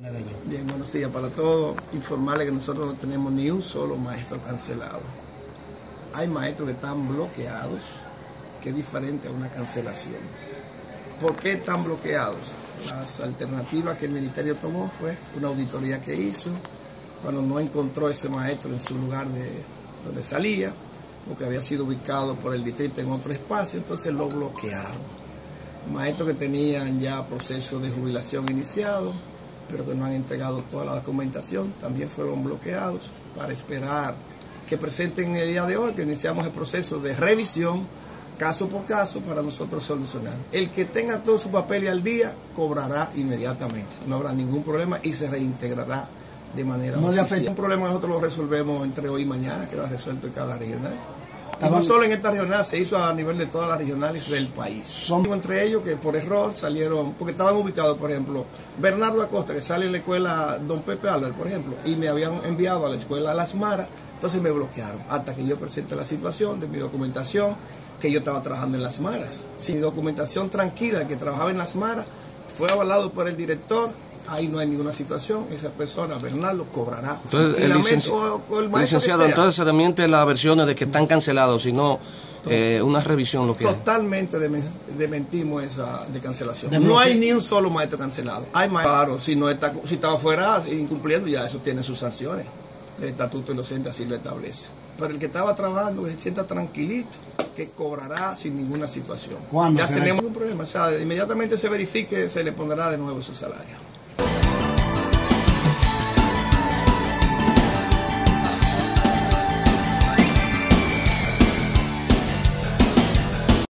Bien, buenos días para todos. Informarles que nosotros no tenemos ni un solo maestro cancelado. Hay maestros que están bloqueados, que es diferente a una cancelación. ¿Por qué están bloqueados? Las alternativas que el ministerio tomó fue una auditoría que hizo, cuando no encontró ese maestro en su lugar de donde salía, porque había sido ubicado por el distrito en otro espacio, entonces lo bloquearon. Maestros que tenían ya proceso de jubilación iniciado, pero que no han entregado toda la documentación, también fueron bloqueados para esperar que presenten el día de hoy, que iniciamos el proceso de revisión caso por caso para nosotros solucionar. El que tenga todo su papel y al día cobrará inmediatamente, no habrá ningún problema y se reintegrará de manera no oficial. Un problema nosotros lo resolvemos entre hoy y mañana, queda resuelto en cada regional. No solo en esta regional, se hizo a nivel de todas las regionales del país. Son entre ellos que por error salieron, porque estaban ubicados, por ejemplo, Bernardo Acosta, que sale en la escuela Don Pepe Álvarez, por ejemplo, y me habían enviado a la escuela Las Maras, entonces me bloquearon hasta que yo presente la situación de mi documentación, que yo estaba trabajando en Las Maras. Sin documentación tranquila, que trabajaba en Las Maras, fue avalado por el director, ahí no hay ninguna situación, esa persona, Bernardo, cobrará. Entonces, el, licenciado, entonces se demiente las versiones de que están cancelados, sino eh, una revisión lo que Totalmente desmentimos esa de cancelación. No hay ni un solo maestro cancelado. Hay maestros, si, no está, si estaba fuera incumpliendo, ya eso tiene sus sanciones. El estatuto docente así lo establece. Pero el que estaba trabajando, que se sienta tranquilito, que cobrará sin ninguna situación. ya tenemos un problema. O sea, inmediatamente se verifique, se le pondrá de nuevo su salario.